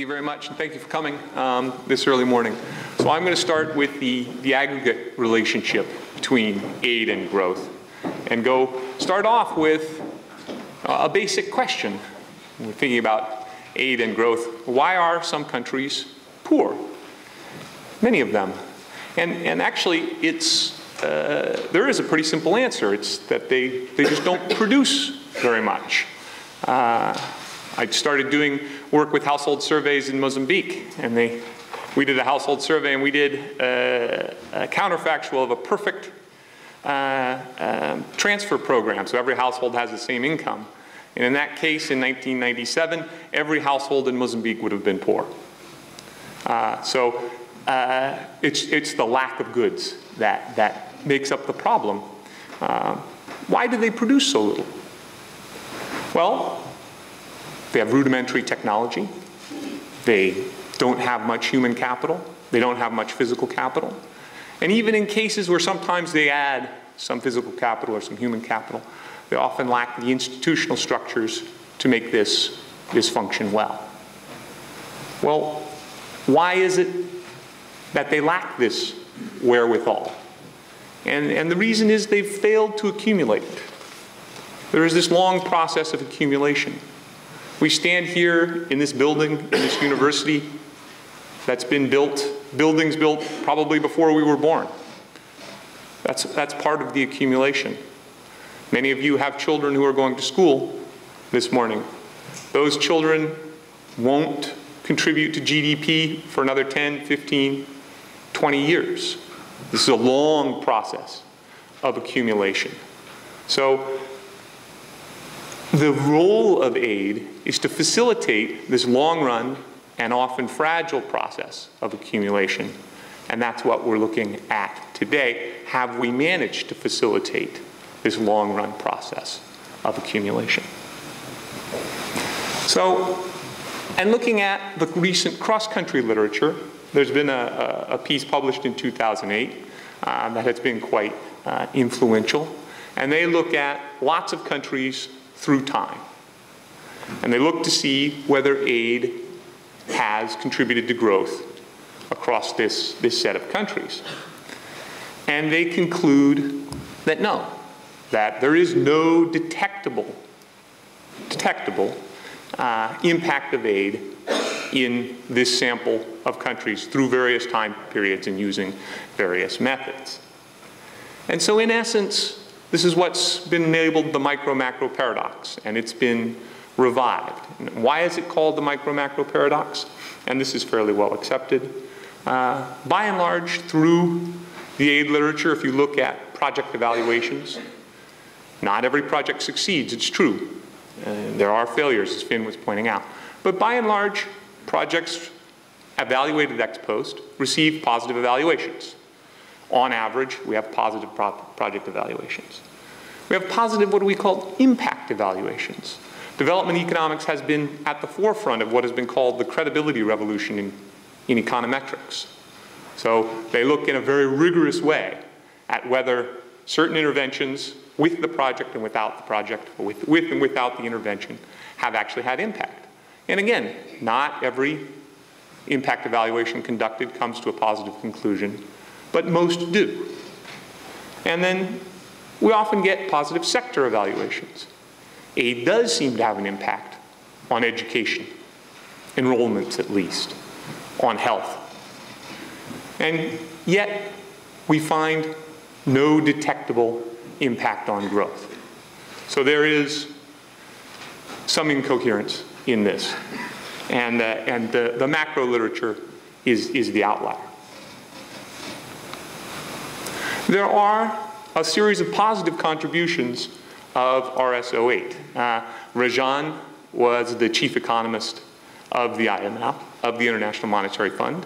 you very much, and thank you for coming um, this early morning. So I'm going to start with the, the aggregate relationship between aid and growth, and go start off with a basic question. We're thinking about aid and growth. Why are some countries poor? Many of them. And, and actually, it's, uh, there is a pretty simple answer. It's that they, they just don't produce very much. Uh, I started doing work with household surveys in Mozambique, and they, we did a household survey and we did a, a counterfactual of a perfect uh, um, transfer program, so every household has the same income. And in that case, in 1997, every household in Mozambique would have been poor. Uh, so uh, it's, it's the lack of goods that, that makes up the problem. Uh, why do they produce so little? Well, they have rudimentary technology. They don't have much human capital. They don't have much physical capital. And even in cases where sometimes they add some physical capital or some human capital, they often lack the institutional structures to make this, this function well. Well, why is it that they lack this wherewithal? And, and the reason is they've failed to accumulate. There is this long process of accumulation. We stand here in this building, in this university, that's been built, buildings built probably before we were born. That's, that's part of the accumulation. Many of you have children who are going to school this morning. Those children won't contribute to GDP for another 10, 15, 20 years. This is a long process of accumulation. So the role of aid is to facilitate this long run and often fragile process of accumulation. And that's what we're looking at today. Have we managed to facilitate this long run process of accumulation? So, and looking at the recent cross country literature, there's been a, a, piece published in 2008 uh, that has been quite uh, influential. And they look at lots of countries through time. And they look to see whether aid has contributed to growth across this, this set of countries. And they conclude that no, that there is no detectable, detectable uh, impact of aid in this sample of countries through various time periods and using various methods. And so in essence, this is what's been labeled the micro-macro paradox, and it's been revived. Why is it called the micro-macro paradox? And this is fairly well accepted. Uh, by and large, through the aid literature, if you look at project evaluations, not every project succeeds, it's true. Uh, there are failures, as Finn was pointing out. But by and large, projects evaluated ex post receive positive evaluations. On average, we have positive pro project evaluations. We have positive, what do we call, impact evaluations. Development economics has been at the forefront of what has been called the credibility revolution in, in econometrics. So they look in a very rigorous way at whether certain interventions with the project and without the project, with, with and without the intervention, have actually had impact. And again, not every impact evaluation conducted comes to a positive conclusion, but most do. And then we often get positive sector evaluations. Aid does seem to have an impact on education, enrollments at least, on health. And yet, we find no detectable impact on growth. So there is some incoherence in this. And, uh, and the, the macro literature is, is the outlier. There are a series of positive contributions of RS08. Uh, Rajan was the chief economist of the IMF, of the International Monetary Fund.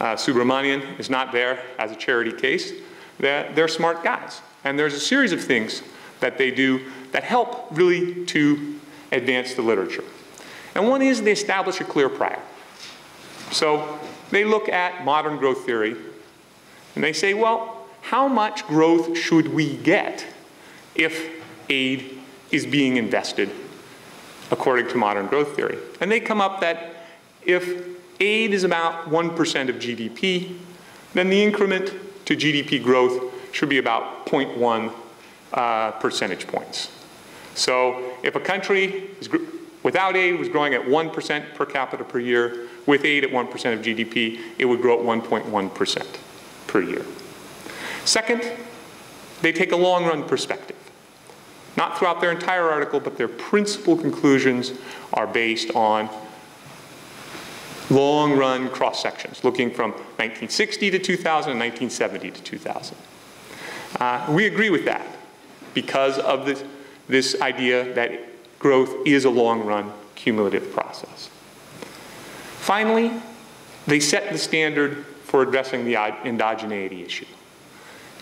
Uh, Subramanian is not there as a charity case. They're, they're smart guys. And there's a series of things that they do that help really to advance the literature. And one is they establish a clear prior. So they look at modern growth theory and they say, well, how much growth should we get if aid is being invested according to modern growth theory. And they come up that if aid is about 1% of GDP, then the increment to GDP growth should be about 0.1 uh, percentage points. So if a country is, without aid was growing at 1% per capita per year, with aid at 1% of GDP, it would grow at 1.1% per year. Second, they take a long run perspective. Not throughout their entire article, but their principal conclusions are based on long run cross sections, looking from 1960 to 2000 and 1970 to 2000. Uh, we agree with that because of this, this idea that growth is a long run cumulative process. Finally, they set the standard for addressing the endogeneity issue.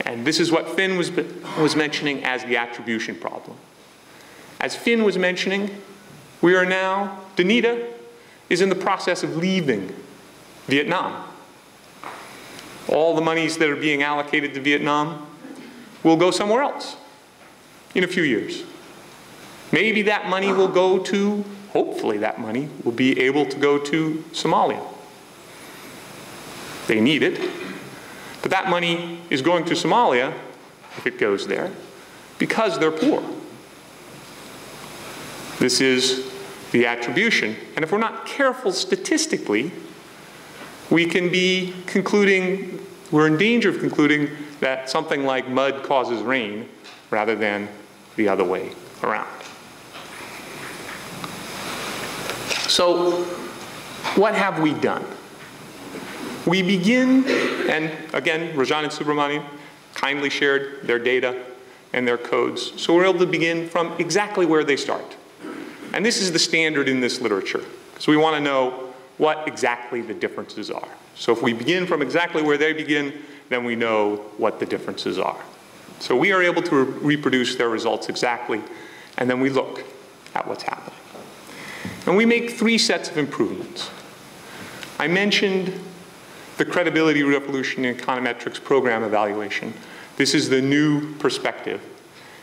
And this is what Finn was, was mentioning as the attribution problem. As Finn was mentioning, we are now, Danida is in the process of leaving Vietnam. All the monies that are being allocated to Vietnam will go somewhere else in a few years. Maybe that money will go to, hopefully that money will be able to go to Somalia. They need it. But that money is going to Somalia, if it goes there, because they're poor. This is the attribution. And if we're not careful statistically, we can be concluding, we're in danger of concluding that something like mud causes rain rather than the other way around. So, what have we done? We begin, and again, Rajan and Subramanian kindly shared their data and their codes. So we're able to begin from exactly where they start. And this is the standard in this literature, because we want to know what exactly the differences are. So if we begin from exactly where they begin, then we know what the differences are. So we are able to re reproduce their results exactly, and then we look at what's happening. And we make three sets of improvements. I mentioned the credibility revolution in econometrics program evaluation. This is the new perspective.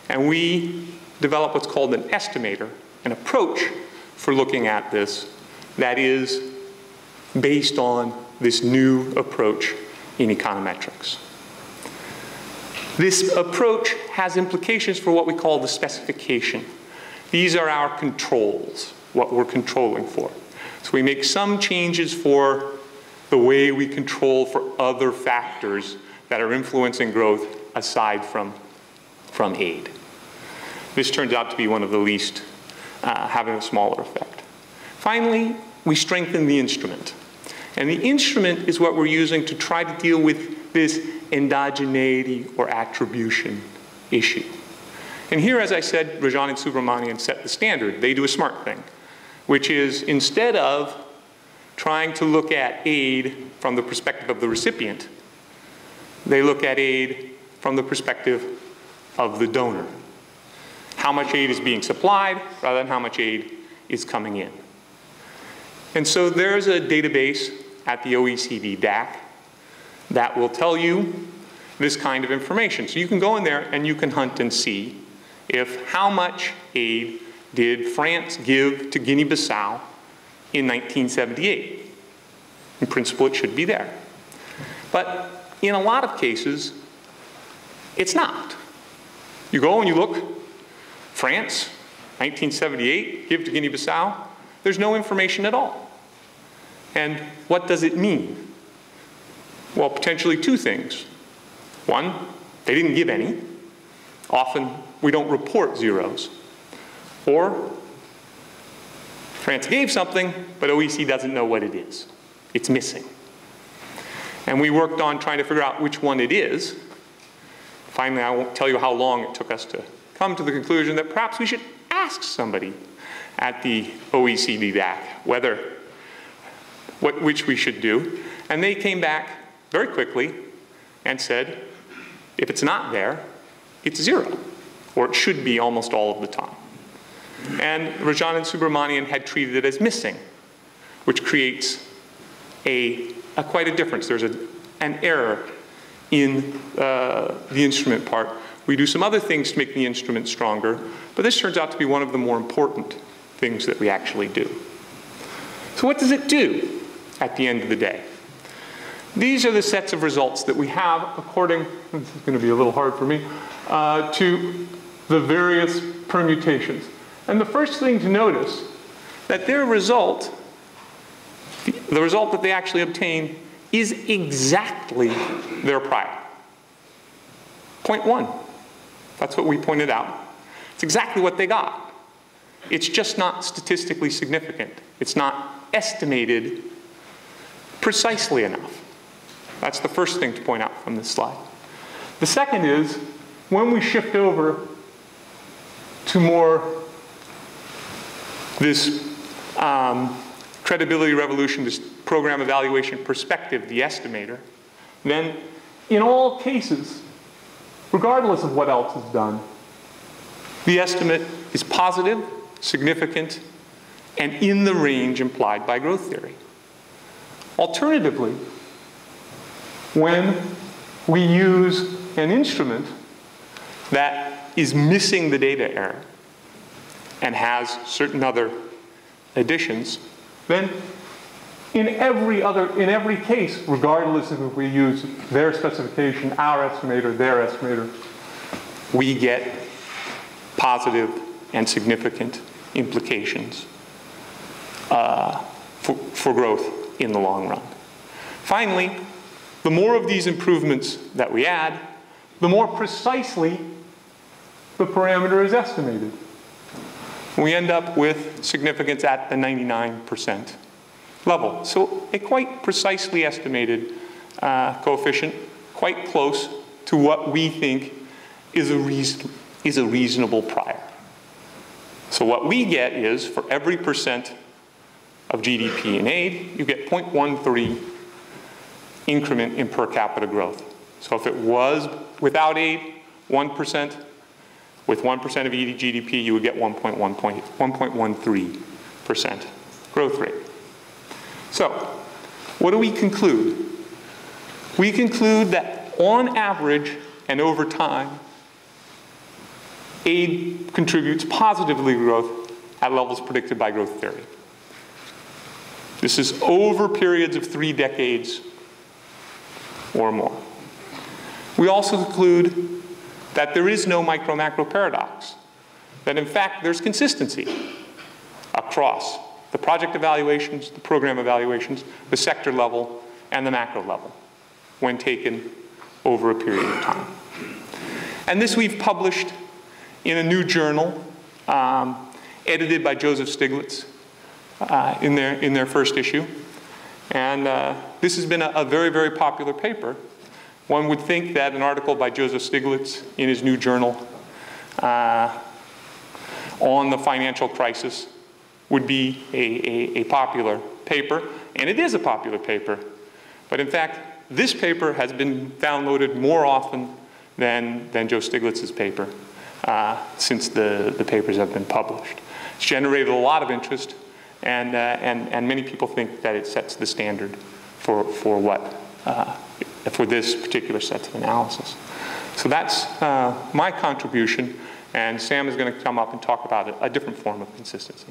And we develop what's called an estimator, an approach for looking at this that is based on this new approach in econometrics. This approach has implications for what we call the specification. These are our controls, what we're controlling for. So we make some changes for the way we control for other factors that are influencing growth aside from, from aid. This turns out to be one of the least uh, having a smaller effect. Finally, we strengthen the instrument. And the instrument is what we're using to try to deal with this endogeneity or attribution issue. And here, as I said, Rajan and Subramanian set the standard. They do a smart thing, which is instead of trying to look at aid from the perspective of the recipient, they look at aid from the perspective of the donor. How much aid is being supplied rather than how much aid is coming in. And so there's a database at the OECD DAC that will tell you this kind of information. So you can go in there and you can hunt and see if how much aid did France give to Guinea-Bissau in 1978. In principle, it should be there. But in a lot of cases, it's not. You go and you look, France, 1978, give to Guinea-Bissau, there's no information at all. And what does it mean? Well, potentially two things. One, they didn't give any. Often we don't report zeros. Or France gave something, but OEC doesn't know what it is. It's missing. And we worked on trying to figure out which one it is. Finally, I won't tell you how long it took us to come to the conclusion that perhaps we should ask somebody at the OECD DAC whether, what, which we should do. And they came back very quickly and said, if it's not there, it's zero, or it should be almost all of the time. And Rajan and Subramanian had treated it as missing, which creates a, a quite a difference. There's a, an error in uh, the instrument part. We do some other things to make the instrument stronger, but this turns out to be one of the more important things that we actually do. So what does it do at the end of the day? These are the sets of results that we have according, this is going to be a little hard for me, uh, to the various permutations. And the first thing to notice that their result, the result that they actually obtain is exactly their prior. Point one. That's what we pointed out. It's exactly what they got. It's just not statistically significant. It's not estimated precisely enough. That's the first thing to point out from this slide. The second is when we shift over to more this um, credibility revolution, this program evaluation perspective, the estimator, then in all cases, regardless of what else is done, the estimate is positive, significant, and in the range implied by growth theory. Alternatively, when we use an instrument that is missing the data error and has certain other additions, then in every other, in every case, regardless of if we use their specification, our estimator, their estimator, we get positive and significant implications uh, for, for growth in the long run. Finally, the more of these improvements that we add, the more precisely the parameter is estimated. We end up with significance at the 99% level. So a quite precisely estimated uh, coefficient, quite close to what we think is a, reason, is a reasonable prior. So what we get is for every percent of GDP in aid, you get 0.13 increment in per capita growth. So if it was without aid, 1%, with 1% of GDP, you would get 1.13% growth rate. So, what do we conclude? We conclude that on average and over time, aid contributes positively to growth at levels predicted by growth theory. This is over periods of three decades or more. We also conclude that there is no micro-macro paradox, that in fact there's consistency across the project evaluations, the program evaluations, the sector level, and the macro level when taken over a period of time. And this we've published in a new journal um, edited by Joseph Stiglitz uh, in, their, in their first issue. And uh, this has been a, a, very, very popular paper. One would think that an article by Joseph Stiglitz in his new journal uh, on the financial crisis would be a, a, a popular paper, and it is a popular paper. But in fact, this paper has been downloaded more often than, than Joe Stiglitz's paper uh, since the, the papers have been published. It's generated a lot of interest, and, uh, and, and many people think that it sets the standard for, for what, uh, for this particular set of analysis. So that's uh, my contribution, and Sam is going to come up and talk about a, a different form of consistency.